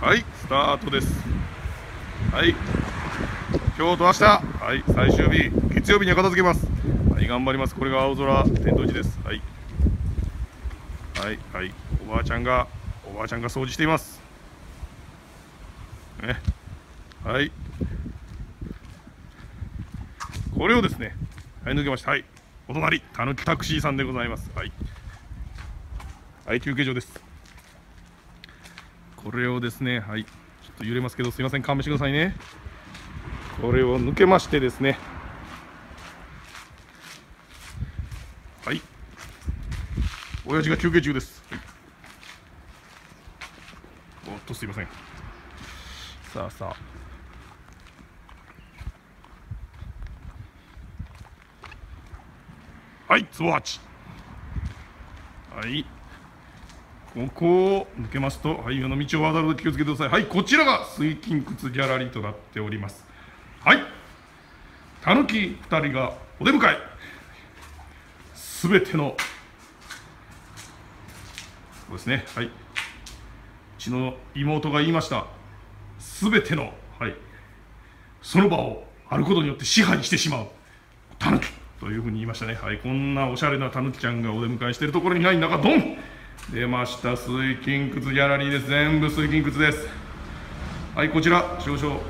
はいスタートです。はい。今日と明日。はい最終日。月曜日には片付けます。はい頑張ります。これが青空。天童寺です。はい。はいはい。おばあちゃんがおばあちゃんが掃除しています。ね。はい。これをですねはい抜けました。はい。お隣たぬきタクシーさんでございます。はい。はい休憩所です。これをですねはい。ちょっと揺れますけどすいません。勘弁してくださいね。これを抜けましてですね。はい。親父が休憩中です、はい、おっとすいません。さあさあ。はいツボハチ。はい。ここを抜けますと、はい、あの道を渡ると気をつけてください。はい、こちらが水筋窟ギャラリーとなっております。はい、たぬき2人がお出迎え。すべての、そうですね、はい、うちの妹が言いました。すべての、はい、その場をあることによって支配してしまう。たぬきというふうに言いましたね。はい、こんなおしゃれなたぬきちゃんがお出迎えしているところにない中、ドン出ました。水筋窟ギャラリーです。全部水筋窟です。はいこちら少々。う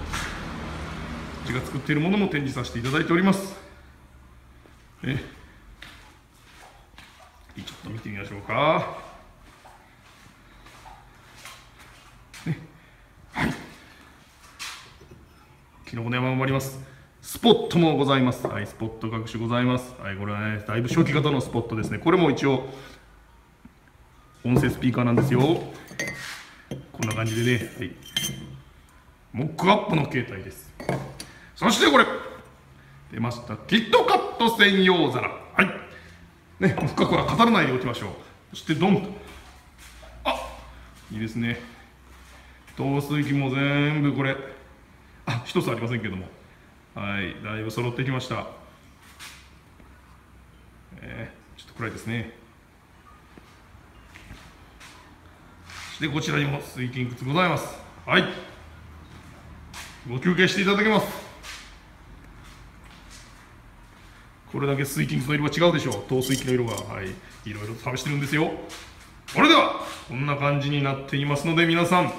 ちが作っているものも展示させていただいております。えちょっと見てみましょうか。ねはい。きのこの山もあります。スポットもございます。はい、スポット各種ございます。はい、これはね、だいぶ初期型のスポットですね。これも一応、音声スピーカーなんですよ。こんな感じでね、はい、モックアップの携帯です。そしてこれ。出ました。キットカット専用皿。はい。ね深くは語らないでおきましょう。そしてドンと。あいいですね。導水器も全部これ。あ一つありませんけども。はい。だいぶ揃ってきました、えー、ちょっと暗いですね。でこちらにも水筋窟ございます。はい。ご休憩していただけます。これだけ水筋の色が違うでしょう。透水器の色が。はい。いろいろ試してるんですよ。それではこんな感じになっていますので皆さん。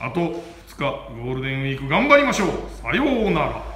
あと2日ゴールデンウィーク頑張りましょう。さようなら。